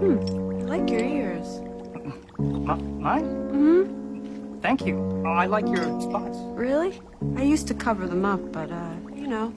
Hmm. I like your ears. My? mine? Mm-hmm. Thank you. Oh, I like your spots. Really? I used to cover them up, but, uh, you know,